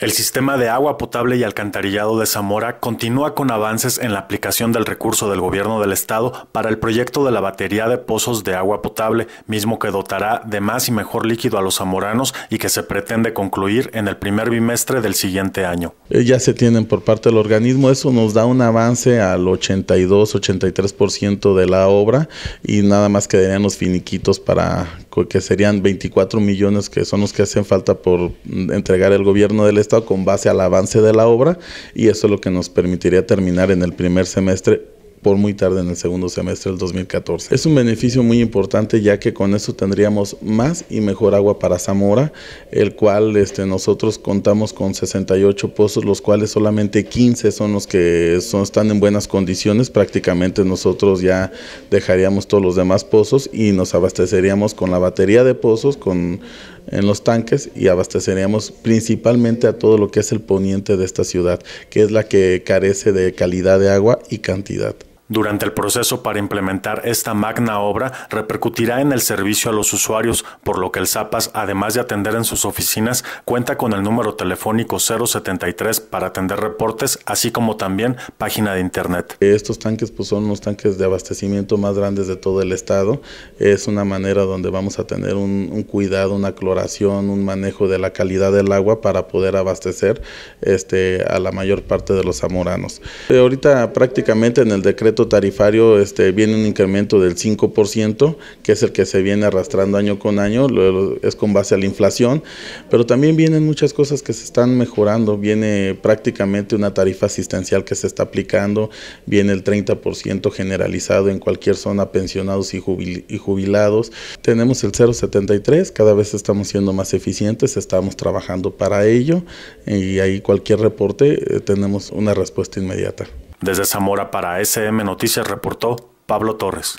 El sistema de agua potable y alcantarillado de Zamora continúa con avances en la aplicación del recurso del gobierno del estado para el proyecto de la batería de pozos de agua potable, mismo que dotará de más y mejor líquido a los zamoranos y que se pretende concluir en el primer bimestre del siguiente año. Eh, ya se tienen por parte del organismo, eso nos da un avance al 82-83% de la obra y nada más quedarían los finiquitos para que serían 24 millones que son los que hacen falta por entregar el gobierno del estado con base al avance de la obra y eso es lo que nos permitiría terminar en el primer semestre por muy tarde en el segundo semestre del 2014. Es un beneficio muy importante ya que con eso tendríamos más y mejor agua para Zamora, el cual este, nosotros contamos con 68 pozos, los cuales solamente 15 son los que son, están en buenas condiciones. Prácticamente nosotros ya dejaríamos todos los demás pozos y nos abasteceríamos con la batería de pozos con, en los tanques y abasteceríamos principalmente a todo lo que es el poniente de esta ciudad, que es la que carece de calidad de agua y cantidad. Durante el proceso para implementar esta magna obra repercutirá en el servicio a los usuarios, por lo que el ZAPAS, además de atender en sus oficinas, cuenta con el número telefónico 073 para atender reportes, así como también página de internet. Estos tanques pues, son los tanques de abastecimiento más grandes de todo el estado. Es una manera donde vamos a tener un, cuidado, una cloración, un manejo de la calidad del agua para poder abastecer este, a la mayor parte de los zamoranos. ahorita prácticamente en el decreto tarifario este, viene un incremento del 5%, que es el que se viene arrastrando año con año, es con base a la inflación, pero también vienen muchas cosas que se están mejorando, viene prácticamente una tarifa asistencial que se está aplicando, viene el 30% generalizado en cualquier zona pensionados y jubilados, tenemos el 073, cada vez estamos siendo más eficientes, estamos trabajando para ello y ahí cualquier reporte eh, tenemos una respuesta inmediata. Desde Zamora para SM Noticias reportó Pablo Torres.